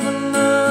the night